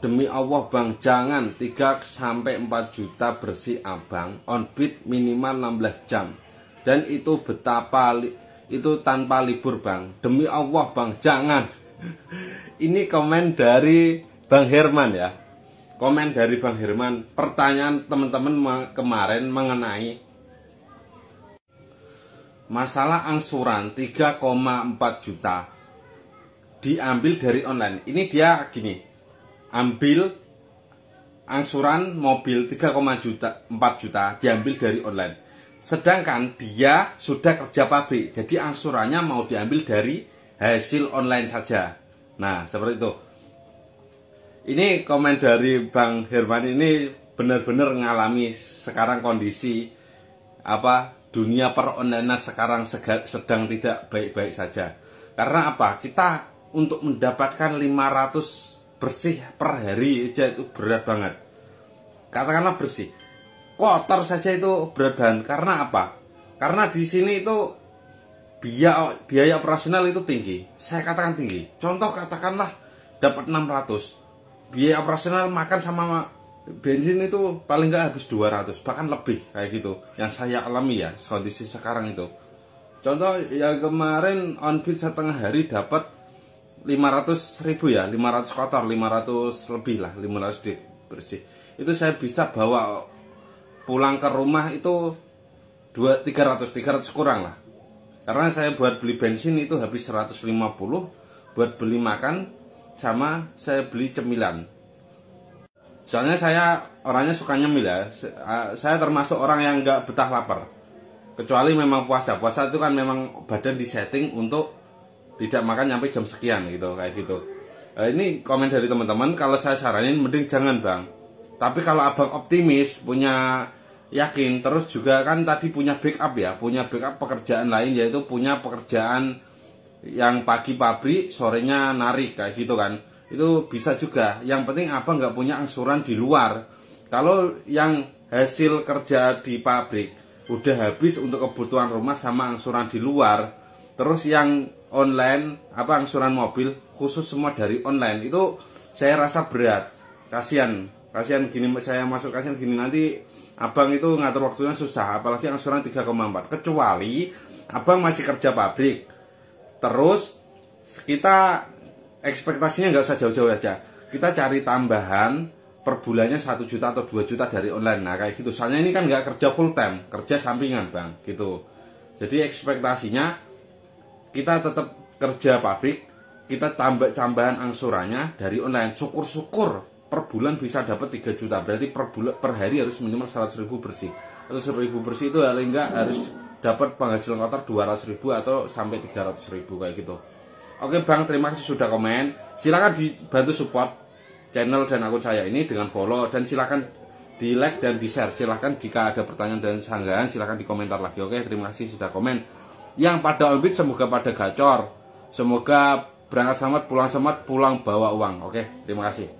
Demi Allah bang, jangan 3 sampai 4 juta bersih abang on bid minimal 16 jam. Dan itu betapa itu tanpa libur bang. Demi Allah bang, jangan. Ini komen dari Bang Herman ya. Komen dari Bang Herman. Pertanyaan teman-teman ma- kemarin mengenai masalah angsuran 3,4 juta diambil dari online. Ini dia gini, ambil angsuran mobil 3,4 juta, 4 juta diambil dari online. Sedangkan dia sudah kerja pabrik, jadi angsurannya mau diambil dari hasil online saja. Nah, seperti itu. Ini komen dari Bang Herman ini benar-benar ngalami sekarang kondisi apa dunia peronlinean sekarang sedang tidak baik-baik saja. Karena apa? Kita untuk mendapatkan 500 bersih per hari aja itu berat banget. Katakanlah bersih. Kotor saja itu berat banget. Karena apa? Karena di sini itu biaya biaya operasional itu tinggi. Saya katakan tinggi. Contoh katakanlah dapat 600. Biaya operasional makan sama bensin itu paling nggak habis 200 bahkan lebih kayak gitu yang saya alami ya kondisi sekarang itu contoh yang kemarin on bid setengah hari dapat 500 ribu ya 500 kotor 500 lebih lah 500 di bersih. Itu saya bisa bawa pulang ke rumah itu 2 300 300 kurang lah. Karena saya buat beli bensin itu habis 150 buat beli makan sama saya beli cemilan. Soalnya saya orangnya suka nyemil ya. Saya termasuk orang yang nggak betah lapar. Kecuali memang puasa. Puasa itu kan memang badan disetting untuk tidak makan sampai jam sekian gitu kayak gitu. Eh, ini komen dari teman-teman kalau saya saranin mending jangan bang. Tapi kalau abang optimis punya yakin terus juga kan tadi punya backup ya punya backup pekerjaan lain yaitu punya pekerjaan yang pagi pabrik sorenya narik kayak gitu kan. Itu bisa juga. Yang penting abang nggak punya angsuran di luar. Kalau yang hasil kerja di pabrik udah habis untuk kebutuhan rumah sama angsuran di luar terus yang online apa angsuran mobil khusus semua dari online. Itu saya rasa berat. Kasihan. Kasihan gini saya masuk kasihan gini. Nanti abang itu ngatur waktunya susah apalagi angsuran 3,4 kecuali abang masih kerja pabrik. Terus kita ekspektasinya nggak usah jauh-jauh aja. Kita cari tambahan per bulannya 1 juta atau 2 juta dari online. Nah kayak gitu. Soalnya ini kan nggak kerja full time kerja sampingan bang. Gitu. Jadi ekspektasinya kita tetap kerja pabrik kita tambah tambahan angsurannya dari online. Syukur-syukur per bulan bisa dapat 3 juta. Berarti per bulan per hari harus minimal 100 ribu bersih. Atau 100 ribu bersih itu paling enggak harus dapat penghasilan kotor 200 ribu atau sampai 300 ribu kayak gitu. Oke bang terima kasih sudah komen. Silakan dibantu support channel dan akun saya ini dengan follow. Dan silakan di like dan di share. Silahkan jika ada pertanyaan dan sanggahan di komentar lagi. Oke terima kasih sudah komen yang pada orbit semoga pada gacor. Semoga berangkat selamat pulang selamat pulang bawa uang. Oke terima kasih